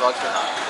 drugs or not.